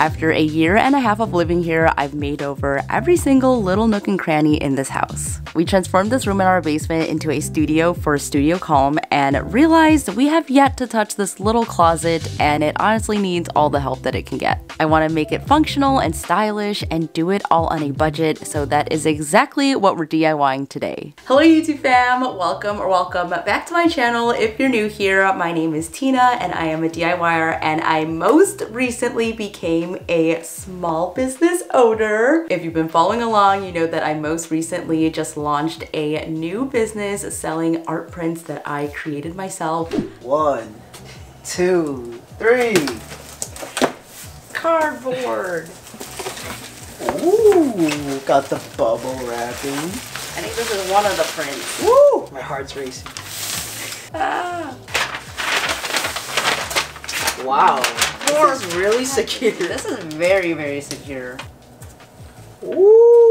After a year and a half of living here, I've made over every single little nook and cranny in this house. We transformed this room in our basement into a studio for Studio Calme and realized we have yet to touch this little closet and it honestly needs all the help that it can get. I want to make it functional and stylish and do it all on a budget, so that is exactly what we're DIYing today. Hello YouTube fam, welcome or welcome back to my channel. If you're new here, my name is Tina and I am a DIYer and I most recently became became a small business owner. If you've been following along, you know that I most recently just launched a new business selling art prints that I created myself. One, two, three. Cardboard. Ooh, got the bubble wrapping. I think this is one of the prints. Woo! My heart's racing. Ah. Wow. This is really secure. This is very, very secure. Ooh.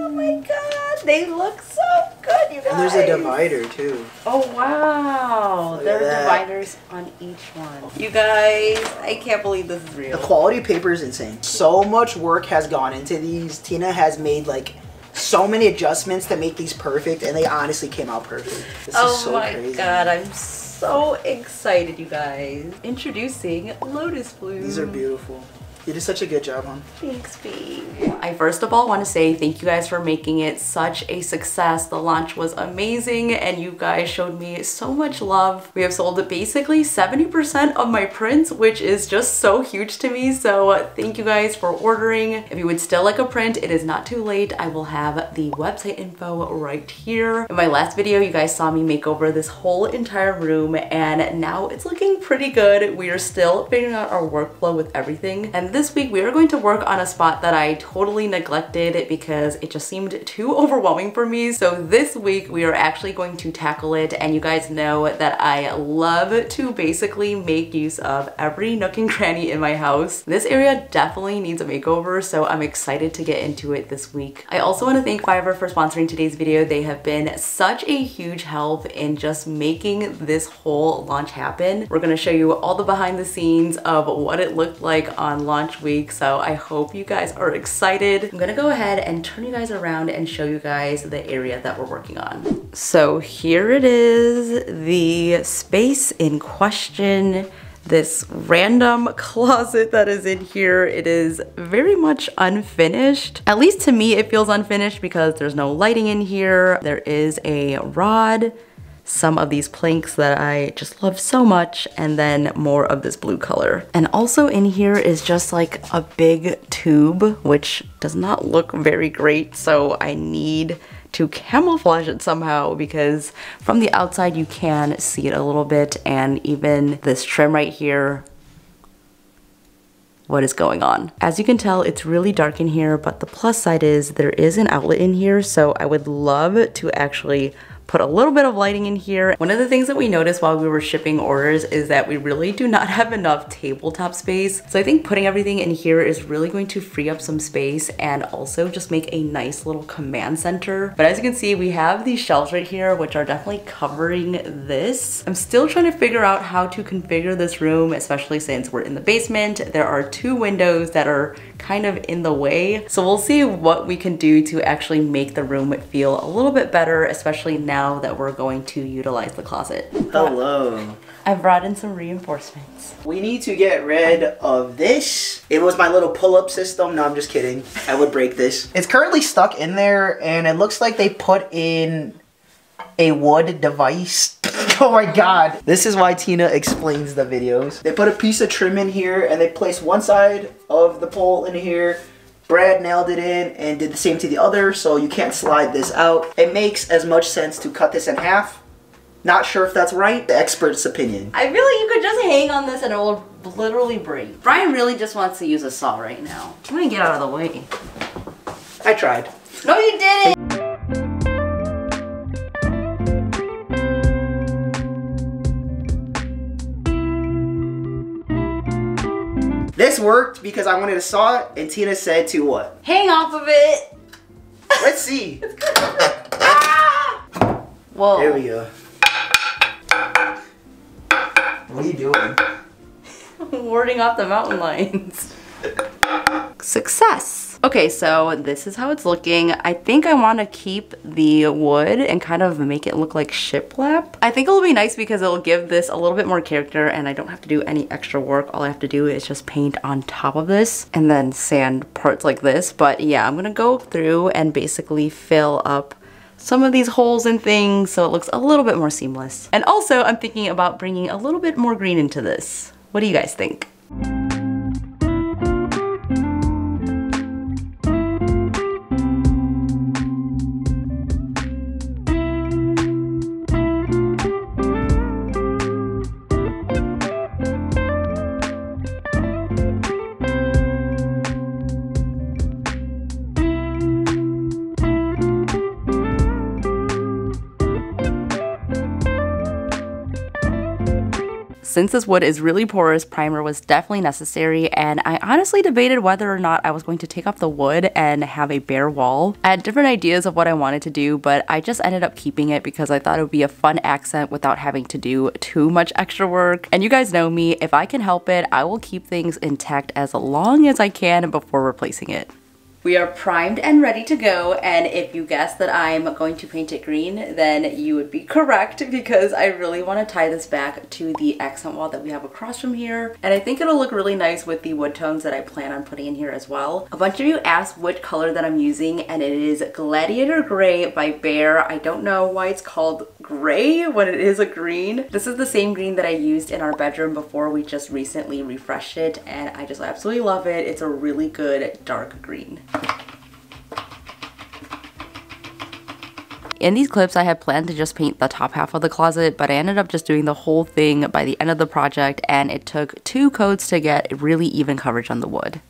Oh my god, they look so good, you guys. And there's a divider too. Oh wow, Look there are dividers on each one. You guys, I can't believe this is real. The quality paper is insane. So much work has gone into these. Tina has made like so many adjustments to make these perfect and they honestly came out perfect. This oh so my crazy. god, I'm so excited, you guys. Introducing Lotus Bloom. These are beautiful. You did such a good job, hon. Thanks, babe. I first of all want to say thank you guys for making it such a success. The launch was amazing and you guys showed me so much love. We have sold basically 70% of my prints, which is just so huge to me. So uh, thank you guys for ordering. If you would still like a print, it is not too late. I will have the website info right here. In my last video, you guys saw me make over this whole entire room and now it's looking pretty good. We are still figuring out our workflow with everything. And this week we are going to work on a spot that I totally neglected because it just seemed too overwhelming for me. So this week we are actually going to tackle it and you guys know that I love to basically make use of every nook and cranny in my house. This area definitely needs a makeover so I'm excited to get into it this week. I also want to thank Fiverr for sponsoring today's video. They have been such a huge help in just making this whole launch happen. We're going to show you all the behind the scenes of what it looked like on launch launch week, so I hope you guys are excited. I'm gonna go ahead and turn you guys around and show you guys the area that we're working on. So here it is, the space in question this random closet that is in here. It is very much unfinished. At least to me, it feels unfinished because there's no lighting in here. There is a rod some of these planks that I just love so much and then more of this blue color. And also in here is just like a big tube which does not look very great so I need to camouflage it somehow because from the outside you can see it a little bit and even this trim right here what is going on. As you can tell, it's really dark in here, but the plus side is there is an outlet in here, so I would love to actually put a little bit of lighting in here. One of the things that we noticed while we were shipping orders is that we really do not have enough tabletop space. So I think putting everything in here is really going to free up some space and also just make a nice little command center. But as you can see, we have these shelves right here, which are definitely covering this. I'm still trying to figure out how to configure this room, especially since we're in the basement. There are two windows that are kind of in the way. So we'll see what we can do to actually make the room feel a little bit better, especially now that we're going to utilize the closet. Hello. I brought in some reinforcements. We need to get rid of this. It was my little pull-up system. No, I'm just kidding. I would break this. It's currently stuck in there and it looks like they put in a wood device oh my god. This is why Tina explains the videos. They put a piece of trim in here and they place one side of the pole in here. Brad nailed it in and did the same to the other, so you can't slide this out. It makes as much sense to cut this in half. Not sure if that's right, the expert's opinion. I feel like you could just hang on this and it will literally break. Brian really just wants to use a saw right now. I'm gonna get out of the way. I tried. No, you didn't! This worked because I wanted to saw it, and Tina said to what? Hang off of it. Let's see. ah! Whoa. There we go. What are you doing? warding off the mountain lions. Success! Okay, so this is how it's looking. I think I want to keep the wood and kind of make it look like shiplap. I think it'll be nice because it'll give this a little bit more character and I don't have to do any extra work. All I have to do is just paint on top of this and then sand parts like this. But yeah, I'm gonna go through and basically fill up some of these holes and things so it looks a little bit more seamless. And also I'm thinking about bringing a little bit more green into this. What do you guys think? Since this wood is really porous, primer was definitely necessary and I honestly debated whether or not I was going to take off the wood and have a bare wall. I had different ideas of what I wanted to do, but I just ended up keeping it because I thought it would be a fun accent without having to do too much extra work. And you guys know me, if I can help it, I will keep things intact as long as I can before replacing it. We are primed and ready to go and if you guess that I'm going to paint it green then you would be correct because I really want to tie this back to the accent wall that we have across from here and I think it'll look really nice with the wood tones that I plan on putting in here as well. A bunch of you asked which color that I'm using and it is Gladiator Gray by Behr. I don't know why it's called gray when it is a green. This is the same green that I used in our bedroom before we just recently refreshed it and I just absolutely love it. It's a really good dark green. In these clips, I had planned to just paint the top half of the closet, but I ended up just doing the whole thing by the end of the project, and it took two coats to get really even coverage on the wood.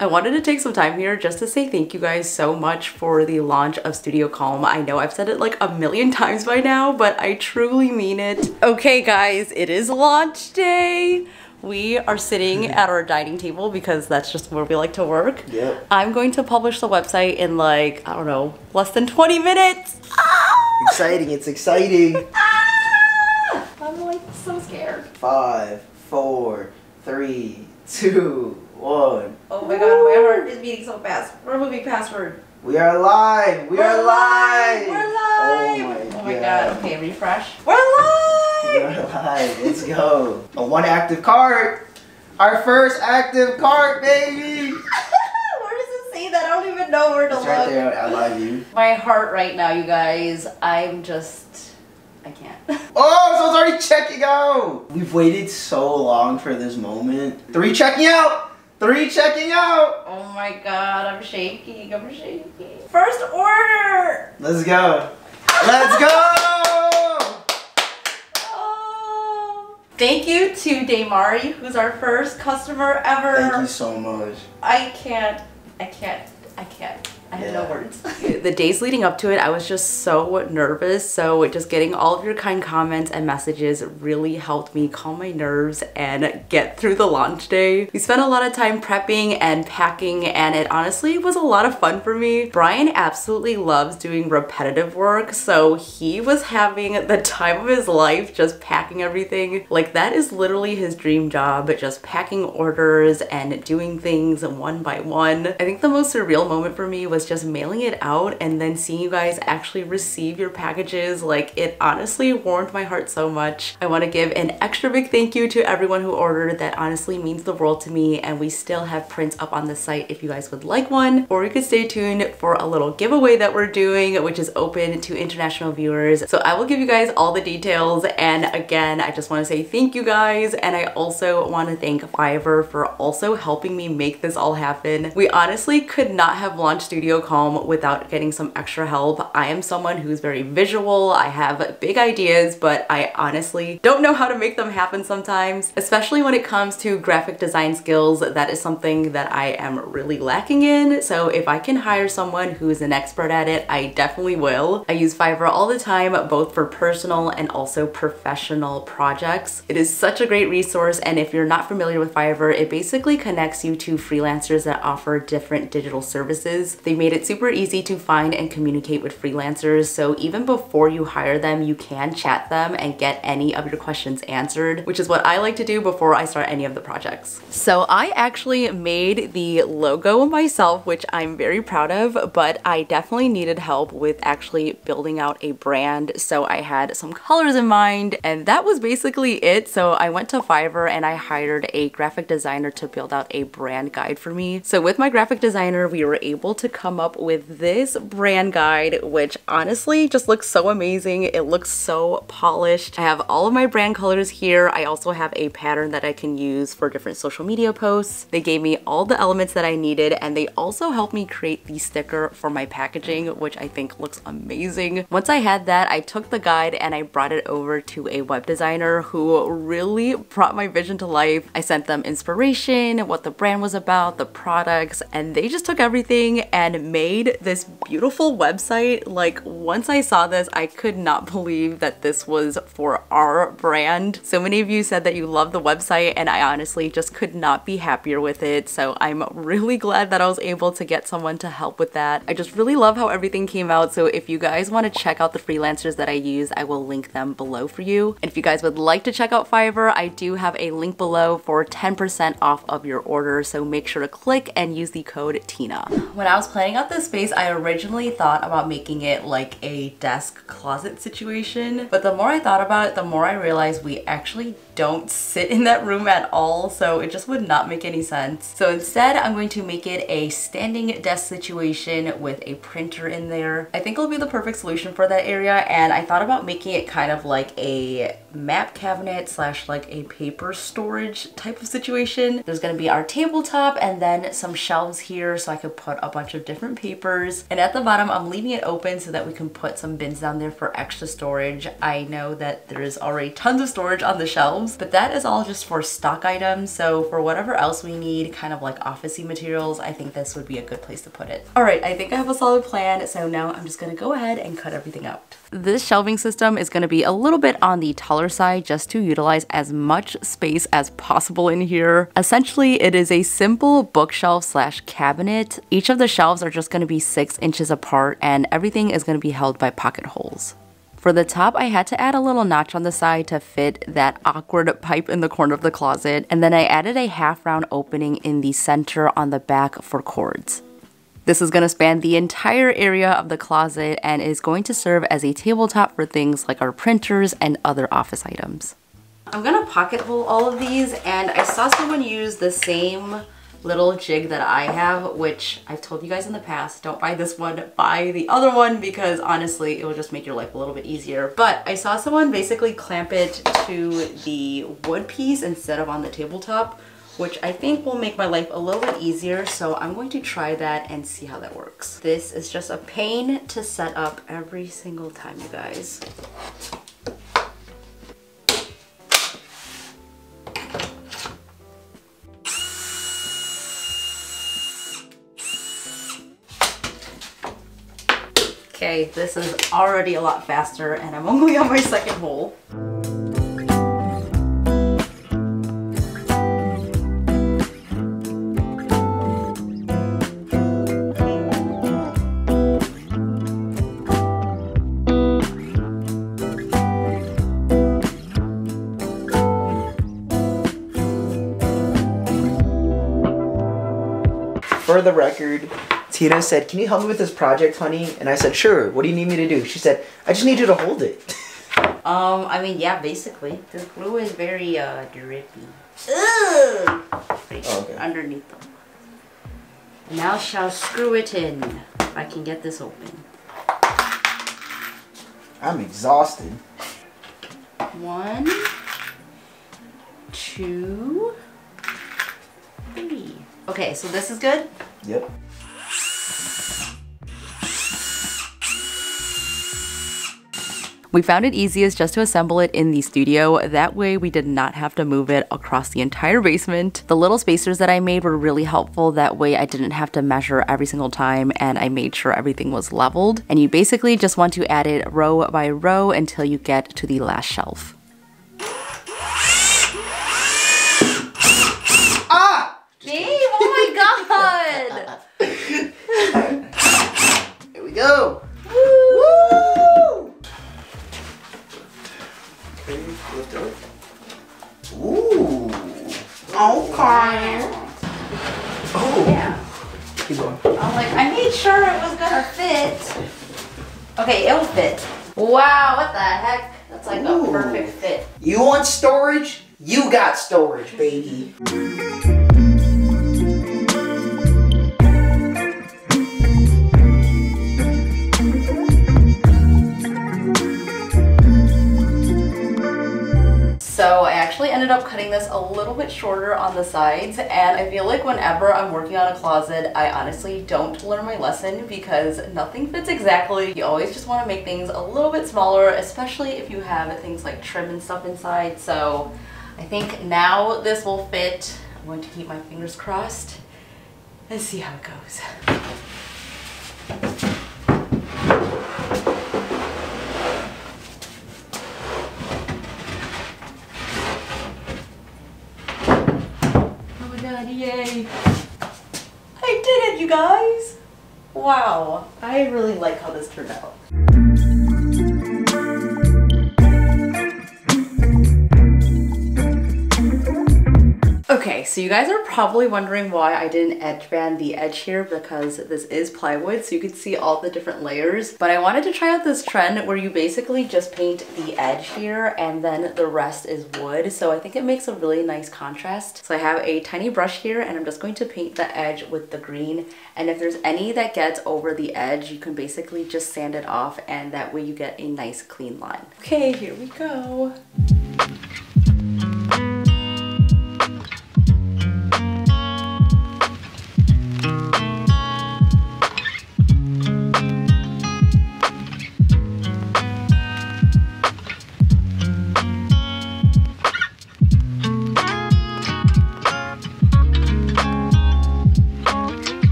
I wanted to take some time here just to say thank you guys so much for the launch of Studio Calme. I know I've said it like a million times by now, but I truly mean it. Okay guys, it is launch day. We are sitting at our dining table because that's just where we like to work. Yep. I'm going to publish the website in like, I don't know, less than 20 minutes. Ah! Exciting, it's exciting. Ah! I'm like so scared. Five, four, three, two, one. Oh my god, my heart is beating so fast. Removing password. We are live. We We're are live. We're live. Oh my, Oh my god. god. Okay, refresh. We're live. Live. Let's go. A one active cart. Our first active cart, baby. where does it say that? I don't even know where to It's look. right there. I love you. My heart right now, you guys. I'm just, I can't. Oh, so it's already checking out. We've waited so long for this moment. Three checking out. Three checking out. oh my god, I'm shaking. I'm shaking. First order. Let's go. Let's go. Thank you to Daymari, who's our first customer ever. Thank you so much. I can't, I can't, I can't. I have no words. the days leading up to it, I was just so nervous. So just getting all of your kind comments and messages really helped me calm my nerves and get through the launch day. We spent a lot of time prepping and packing and it honestly was a lot of fun for me. Brian absolutely loves doing repetitive work. So he was having the time of his life just packing everything. Like that is literally his dream job, just packing orders and doing things one by one. I think the most surreal moment for me was just mailing it out and then seeing you guys actually receive your packages. Like it honestly warmed my heart so much. I want to give an extra big thank you to everyone who ordered. That honestly means the world to me and we still have prints up on the site if you guys would like one or you could stay tuned for a little giveaway that we're doing which is open to international viewers. So I will give you guys all the details and again I just want to say thank you guys and I also want to thank Fiverr for also helping me make this all happen. We honestly could not have launched Studio Calme without getting some extra help. I am someone who's very visual. I have big ideas, but I honestly don't know how to make them happen sometimes, especially when it comes to graphic design skills. That is something that I am really lacking in. So if I can hire someone who's an expert at it, I definitely will. I use Fiverr all the time, both for personal and also professional projects. It is such a great resource. And if you're not familiar with Fiverr, it basically connects you to freelancers that offer different digital services. They made it super easy to find and communicate with freelancers. So even before you hire them, you can chat them and get any of your questions answered, which is what I like to do before I start any of the projects. So I actually made the logo myself, which I'm very proud of, but I definitely needed help with actually building out a brand. So I had some colors in mind and that was basically it. So I went to Fiverr and I hired a graphic designer to build out a brand guide for me. So with my graphic designer, we were able to come up with this brand guide, which honestly just looks so amazing. It looks so polished. I have all of my brand colors here. I also have a pattern that I can use for different social media posts. They gave me all the elements that I needed and they also helped me create the sticker for my packaging, which I think looks amazing. Once I had that, I took the guide and I brought it over to a web designer who really brought my vision to life. I sent them inspiration, what the brand was about, the products, and they just took everything and made this beautiful website. Like once I saw this, I could not believe that this was for our brand. So many of you said that you love the website and I honestly just could not be happier with it. So I'm really glad that I was able to get someone to help with that. I just really love how everything came out. So if you guys want to check out the freelancers that I use, I will link them below for you. And if you guys would like to check out Fiverr, I do have a link below for 10% off of your order. So make sure to click and use the code TINA. When I was planning out this space, I originally thought about making it like a desk closet situation. But the more I thought about it, the more I realized we actually don't sit in that room at all. So it just would not make any sense. So instead, I'm going to make it a standing desk situation with a printer in there. I think it'll be the perfect solution for that area. And I thought about making it kind of like a map cabinet slash like a paper storage type of situation. There's gonna be our tabletop and then some shelves here so I could put a bunch of different papers. And at the bottom, I'm leaving it open so that we can put some bins down there for extra storage. I know that there is already tons of storage on the shelves, but that is all just for stock items. So for whatever else we need, kind of like officey materials, I think this would be a good place to put it. All right, I think I have a solid plan. So now I'm just gonna go ahead and cut everything out. This shelving system is gonna be a little bit on the taller side just to utilize as much space as possible in here. Essentially, it is a simple bookshelf slash cabinet. Each of the shelves are just gonna be six inches apart and everything is gonna be held by pocket holes. For the top, I had to add a little notch on the side to fit that awkward pipe in the corner of the closet, and then I added a half round opening in the center on the back for cords. This is going to span the entire area of the closet and is going to serve as a tabletop for things like our printers and other office items. I'm going to pocket hole all of these and I saw someone use the same little jig that I have, which I've told you guys in the past, don't buy this one, buy the other one because honestly, it will just make your life a little bit easier. But I saw someone basically clamp it to the wood piece instead of on the tabletop, which I think will make my life a little bit easier. So I'm going to try that and see how that works. This is just a pain to set up every single time, you guys. This is already a lot faster and I'm only on my second hole. For the record, Tina said, Can you help me with this project, honey? And I said, Sure. What do you need me to do? She said, I just need you to hold it. Um, I mean, yeah, basically. The glue is very, uh, drippy. Ugh! Oh, okay. Underneath them. Now shall screw it in. If I can get this open. I'm exhausted. One, two, three. Okay, so this is good? Yep. We found it easiest just to assemble it in the studio. That way we did not have to move it across the entire basement. The little spacers that I made were really helpful. That way I didn't have to measure every single time and I made sure everything was leveled. And you basically just want to add it row by row until you get to the last shelf. Ah! Babe, oh my god! Okay. Oh. Yeah. Keep going. I'm like, I made sure it was gonna fit. Okay, it'll fit. Wow, what the heck? That's like Ooh. a perfect fit. You want storage? You got storage, baby. Ended up cutting this a little bit shorter on the sides and I feel like whenever I'm working on a closet, I honestly don't learn my lesson because nothing fits exactly. You always just want to make things a little bit smaller, especially if you have things like trim and stuff inside. So I think now this will fit. I'm going to keep my fingers crossed and see how it goes. Yay. I did it, you guys. Wow. I really like how this turned out. So you guys are probably wondering why I didn't edge band the edge here because this is plywood so you can see all the different layers. But I wanted to try out this trend where you basically just paint the edge here and then the rest is wood. So I think it makes a really nice contrast. So I have a tiny brush here and I'm just going to paint the edge with the green. And if there's any that gets over the edge, you can basically just sand it off and that way you get a nice clean line. Okay, here we go.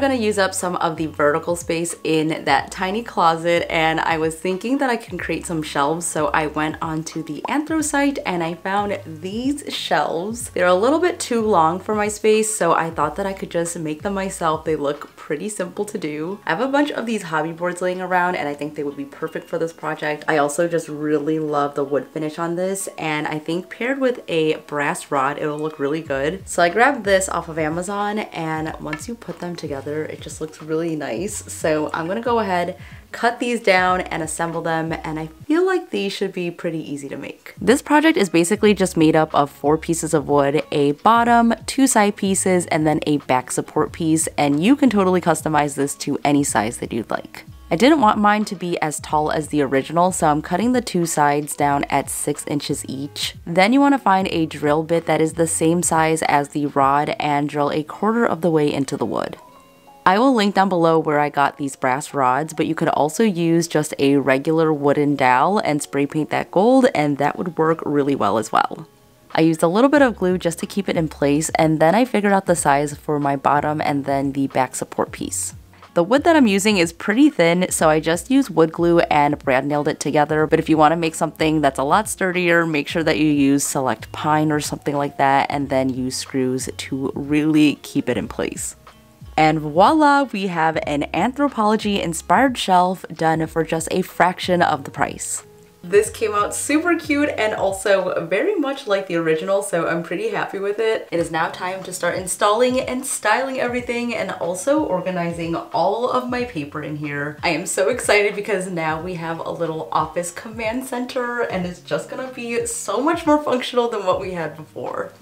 Gonna use up some of the vertical space in that tiny closet and I was thinking that I can create some shelves so I went onto the Anthro site and I found these shelves. They're a little bit too long for my space so I thought that I could just make them myself. They look pretty simple to do. I have a bunch of these hobby boards laying around and I think they would be perfect for this project. I also just really love the wood finish on this and I think paired with a brass rod it'll look really good. So I grabbed this off of Amazon and once you put them together. It just looks really nice. So I'm gonna go ahead cut these down and assemble them and I feel like these should be pretty easy to make. This project is basically just made up of four pieces of wood, a bottom, two side pieces, and then a back support piece and you can totally customize this to any size that you'd like. I didn't want mine to be as tall as the original, so I'm cutting the two sides down at 6 inches each. Then you want to find a drill bit that is the same size as the rod and drill a quarter of the way into the wood. I will link down below where I got these brass rods, but you could also use just a regular wooden dowel and spray paint that gold and that would work really well as well. I used a little bit of glue just to keep it in place and then I figured out the size for my bottom and then the back support piece. The wood that I'm using is pretty thin, so I just used wood glue and brad nailed it together. But if you want to make something that's a lot sturdier, make sure that you use select pine or something like that and then use screws to really keep it in place. And voila, we have an Anthropologie inspired shelf done for just a fraction of the price. This came out super cute and also very much like the original, so I'm pretty happy with it. It is now time to start installing and styling everything and also organizing all of my paper in here. I am so excited because now we have a little office command center and it's just gonna be so much more functional than what we had before.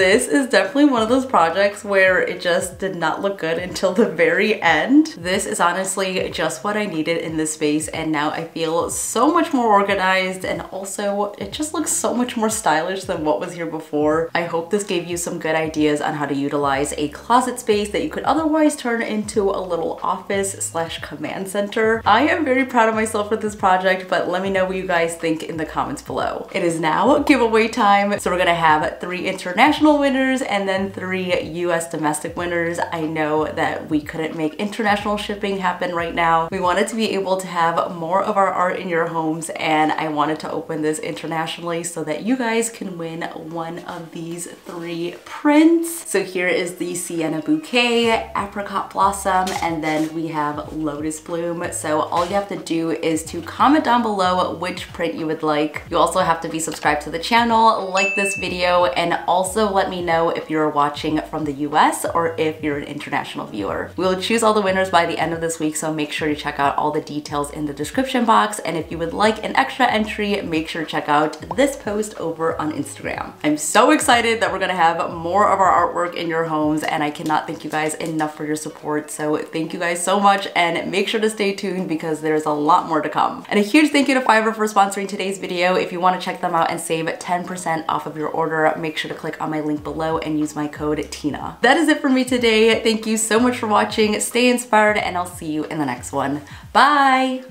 This is definitely one of those projects where it just did not look good until the very end. This is honestly just what I needed in this space and now I feel so much more organized and also it just looks so much more stylish than what was here before. I hope this gave you some good ideas on how to utilize a closet space that you could otherwise turn into a little office slash command center. I am very proud of myself for this project, but let me know what you guys think in the comments below. It is now giveaway time, so we're gonna have three international winners and then three US domestic winners. I know that we couldn't make international shipping happen right now. We wanted to be able to have more of our art in your homes and I wanted to open this internationally so that you guys can win one of these three prints. So here is the Sienna Bouquet, Apricot Blossom, and then we have Lotus Bloom. So all you have to do is to comment down below which print you would like. You also have to be subscribed to the channel, like this video, and also let me know if you're watching from the US or if you're an international viewer. We'll choose all the winners by the end of this week, so make sure to check out all the details in the description box. And if you would like an extra entry, make sure to check out this post over on Instagram. I'm so excited that we're gonna have more of our artwork in your homes and I cannot thank you guys enough for your support. So thank you guys so much and make sure to stay tuned because there's a lot more to come. And a huge thank you to Fiverr for sponsoring today's video. If you wanna check them out and save 10% off of your order, make sure to click on my link below and use my code TINA. That is it for me today. Thank you so much for watching. Stay inspired and I'll see you in the next one. Bye!